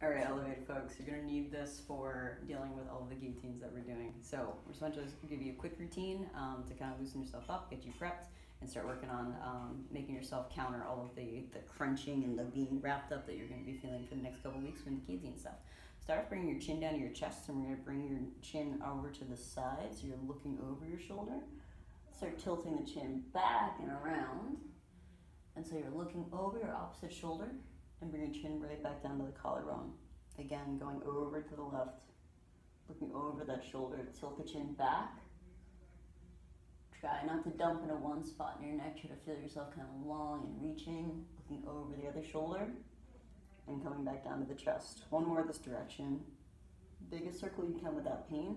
All right, elevated folks, you're gonna need this for dealing with all of the guillotines that we're doing. So we're just to give you a quick routine um, to kind of loosen yourself up, get you prepped, and start working on um, making yourself counter all of the, the crunching and the being wrapped up that you're gonna be feeling for the next couple weeks from the guillotine stuff. Start off bringing your chin down to your chest, and we're gonna bring your chin over to the side, so you're looking over your shoulder. Start tilting the chin back and around. And so you're looking over your opposite shoulder and bring your chin right back down to the collarbone. Again, going over to the left, looking over that shoulder, tilt the chin back. Try not to dump into one spot in your neck. Try to feel yourself kind of long and reaching, looking over the other shoulder, and coming back down to the chest. One more this direction. Biggest circle you can without pain.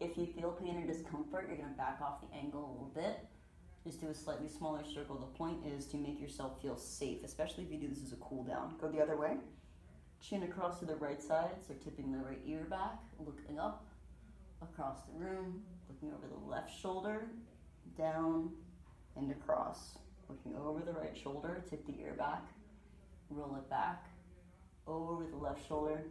If you feel pain or discomfort, you're gonna back off the angle a little bit. Just do a slightly smaller circle. The point is to make yourself feel safe, especially if you do this as a cool down. Go the other way. Chin across to the right side, so tipping the right ear back, looking up, across the room, looking over the left shoulder, down and across. Looking over the right shoulder, tip the ear back, roll it back, over the left shoulder,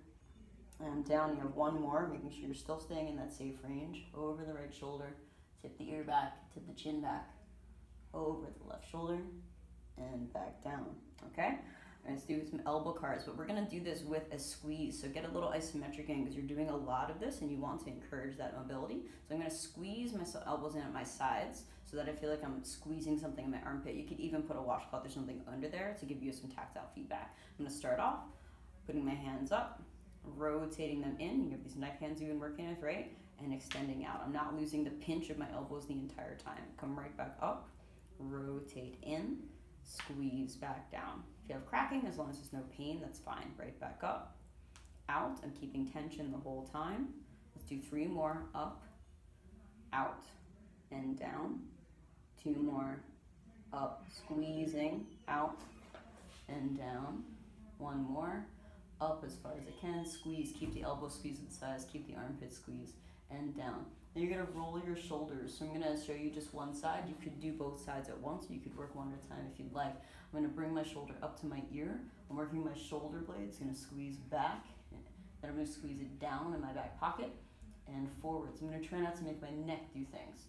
and down. You have one more, making sure you're still staying in that safe range. Over the right shoulder, tip the ear back, tip the chin back, over the left shoulder, and back down. Okay? Let's do some elbow CARs, but we're gonna do this with a squeeze. So get a little isometric in because you're doing a lot of this and you want to encourage that mobility. So I'm gonna squeeze my elbows in at my sides so that I feel like I'm squeezing something in my armpit. You could even put a washcloth or something under there to give you some tactile feedback. I'm gonna start off putting my hands up, rotating them in. You have these knife hands you've been working with, right? And extending out. I'm not losing the pinch of my elbows the entire time. Come right back up, rotate in, squeeze back down. If you have cracking, as long as there's no pain, that's fine. Right back up, out. I'm keeping tension the whole time. Let's do three more. Up, out, and down. Two more. Up, squeezing, out, and down. One more. Up as far as I can. Squeeze. Keep the elbow squeeze at the sides. Keep the armpit squeeze. And down. Then you're gonna roll your shoulders. So I'm gonna show you just one side. You could do both sides at once. You could work one at a time if you'd like. I'm gonna bring my shoulder up to my ear. I'm working my shoulder blades. Gonna squeeze back. Then I'm gonna squeeze it down in my back pocket and forwards. I'm gonna try not to make my neck do things.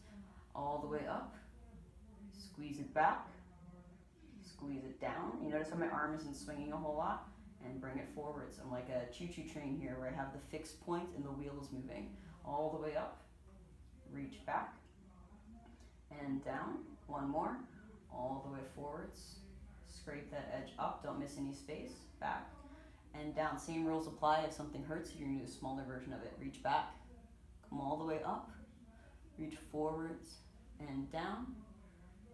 All the way up. Squeeze it back. Squeeze it down. You notice how my arm isn't swinging a whole lot? And bring it forwards. I'm like a choo-choo train here where I have the fixed point and the wheel is moving. All the way up reach back and down. One more, all the way forwards. Scrape that edge up, don't miss any space. Back and down. Same rules apply. If something hurts, you're gonna do a smaller version of it. Reach back, come all the way up, reach forwards and down,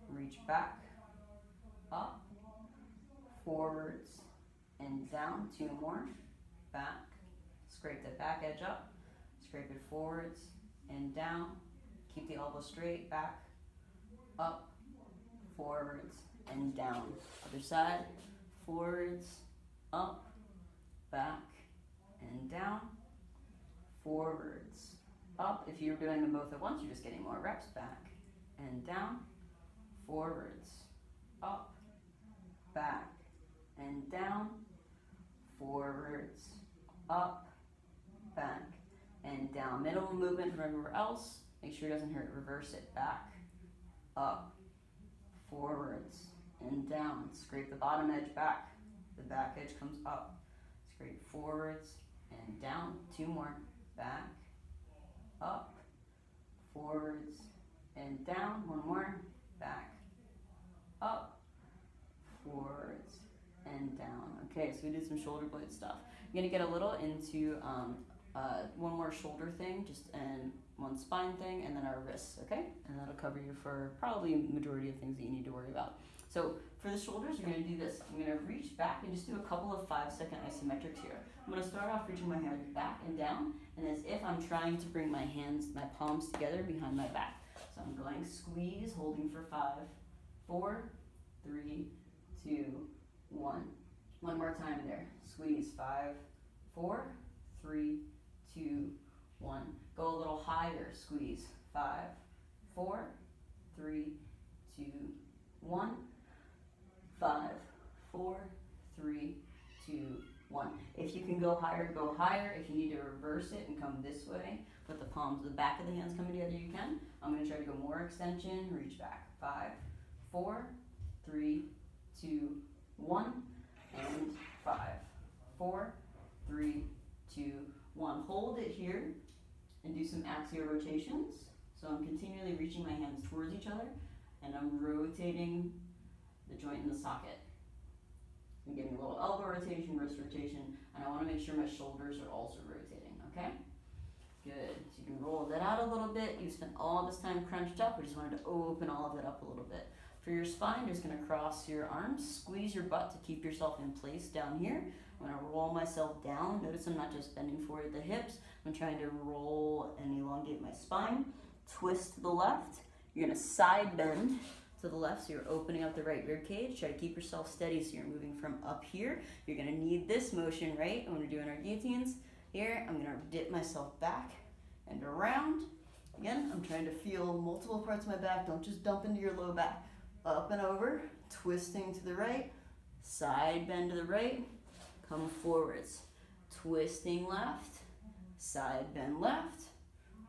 reach back, up, forwards and down. Two more, back, scrape the back edge up, scrape it forwards and down, Keep the elbow straight, back, up, forwards, and down. Other side, forwards, up, back, and down, forwards, up. If you're doing them both at once, you're just getting more reps, back and down, forwards, up, back, and down, forwards, up, back, and down. Minimal movement from everywhere else. Make sure it doesn't hurt. Reverse it. Back, up, forwards, and down. Scrape the bottom edge back. The back edge comes up. Scrape forwards and down. Two more. Back, up, forwards, and down. One more. Back, up, forwards, and down. Okay, so we did some shoulder blade stuff. I'm gonna get a little into um, uh, one more shoulder thing, just and one spine thing, and then our wrists, okay? And that'll cover you for probably majority of things that you need to worry about. So for the shoulders, you're gonna do this. I'm gonna reach back and just do a couple of five second isometrics here. I'm gonna start off reaching my hands back and down, and as if I'm trying to bring my hands, my palms together behind my back. So I'm going squeeze, holding for five, four, three, two, one. One more time there. Squeeze, five, four, three, two, one. Go a little higher, squeeze. Five, four, three, two, one. Five, four, three, two, one. If you can go higher, go higher. If you need to reverse it and come this way, put the palms, the back of the hands coming together, you can. I'm gonna try to go more extension, reach back. Five, four, three, two, one, and five, four, three, two, one. Hold it here and do some axial rotations. So I'm continually reaching my hands towards each other and I'm rotating the joint in the socket. I'm getting a little elbow rotation, wrist rotation, and I want to make sure my shoulders are also rotating, okay? Good. So you can roll that out a little bit. You spent all this time crunched up. We just wanted to open all of it up a little bit. For your spine, just going to cross your arms, squeeze your butt to keep yourself in place down here. I'm to roll myself down. Notice I'm not just bending forward the hips. I'm trying to roll and elongate my spine. Twist to the left. You're to side bend to the left, so you're opening up the right rib cage. Try to keep yourself steady so you're moving from up here. You're gonna need this motion, right? When we're doing our guillotines. Here, I'm gonna dip myself back and around. Again, I'm trying to feel multiple parts of my back. Don't just dump into your low back. Up and over, twisting to the right, side bend to the right, come forwards. Twisting left, side bend left,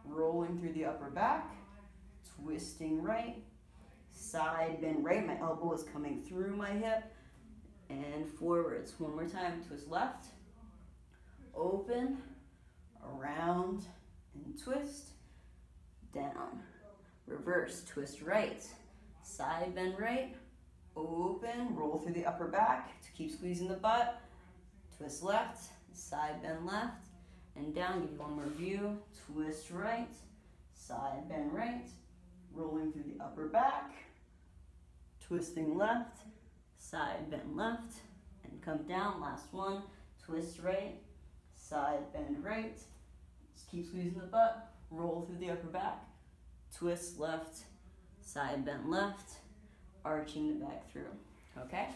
rolling through the upper back, twisting right, side bend right. My elbow is coming through my hip and forwards. One more time. Twist left, open, around, and twist, down. Reverse, twist right, side bend right, open, roll through the upper back to keep squeezing the butt. Twist left, side bend left, and down. Give you one more view. Twist right, side bend right, rolling through the upper back twisting left, side bend left, and come down, last one, twist right, side bend right, just keep squeezing the butt, roll through the upper back, twist left, side bend left, arching the back through, okay?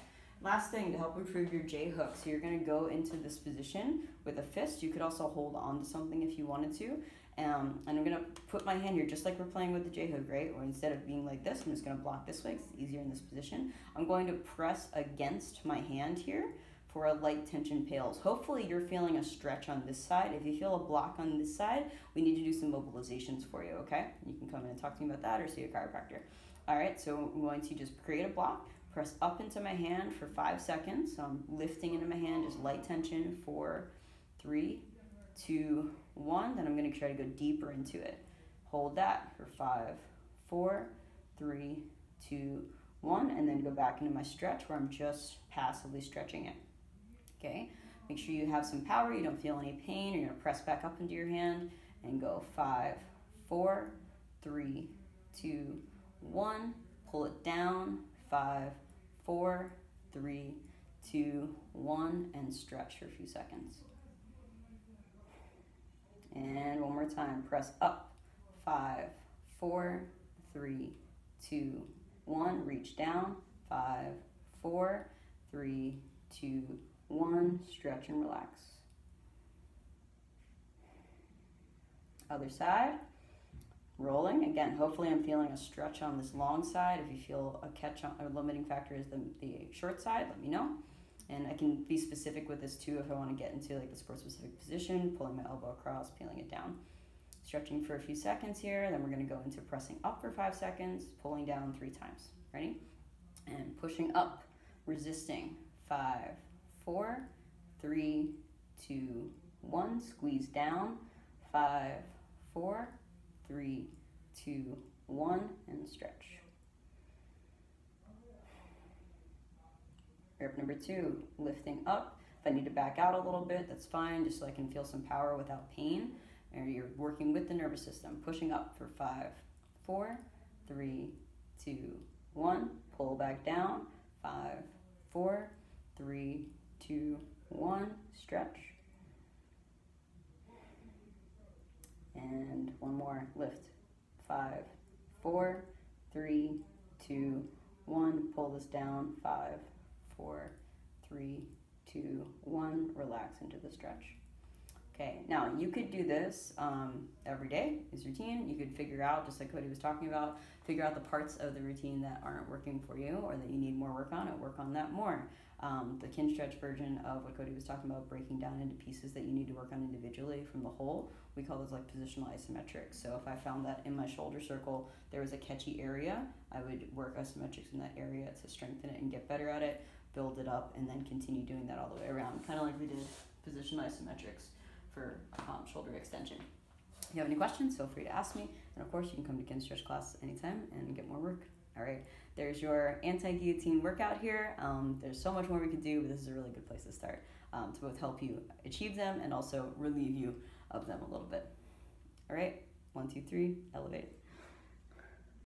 Last thing to help improve your J hook, so you're gonna go into this position with a fist. You could also hold on to something if you wanted to. Um, and I'm gonna put my hand here just like we're playing with the J hook, right? Or instead of being like this, I'm just gonna block this way because it's easier in this position. I'm going to press against my hand here for a light tension PAILs. Hopefully you're feeling a stretch on this side. If you feel a block on this side, we need to do some mobilizations for you, okay? You can come in and talk to me about that or see a chiropractor. All right, so I'm going to just create a block, press up into my hand for five seconds. So I'm lifting into my hand, just light tension for three, two, one, then I'm going to try to go deeper into it. Hold that for five, four, three, two, one, and then go back into my stretch where I'm just passively stretching it. Okay, make sure you have some power, you don't feel any pain. You're going to press back up into your hand and go five, four, three, two, one. Pull it down, five, four, three, two, one, and stretch for a few seconds. And one more time, press up. Five, four, three, two, one. Reach down. Five, four, three, two, one. Stretch and relax. Other side. Rolling. Again, hopefully I'm feeling a stretch on this long side. If you feel a catch on, a limiting factor is the, the short side, let me know. And I can be specific with this too if I want to get into like the sport specific position, pulling my elbow across, peeling it down. Stretching for a few seconds here, then we're going to go into pressing up for five seconds, pulling down three times. Ready? And pushing up, resisting. Five, four, three, two, one. Squeeze down. Five, four, three, two, one, and stretch. Grip number two, lifting up. If I need to back out a little bit, that's fine, just so I can feel some power without pain. Or you're working with the nervous system. Pushing up for five, four, three, two, one. Pull back down. Five, four, three, two, one. Stretch. And one more. Lift. Five, four, three, two, one. Pull this down. Five, four, three, two, one. Relax into the stretch. Okay, now you could do this um, every day is routine. You could figure out, just like Cody was talking about, figure out the parts of the routine that aren't working for you or that you need more work on and work on that more. Um, the Kinstretch version of what Cody was talking about, breaking down into pieces that you need to work on individually from the whole. We call those like positional isometrics. So if I found that in my shoulder circle there was a catchy area, I would work isometrics in that area to strengthen it and get better at it, build it up, and then continue doing that all the way around, kind of like we did positional isometrics for um, shoulder extension. If you have any questions, feel free to ask me. And of course, you can come to Kinstretch class anytime and get more work. All right, there's your anti-guillotine workout here. Um, there's so much more we could do, but this is a really good place to start um, to both help you achieve them and also relieve you of them a little bit. All right, one, two, three, elevate.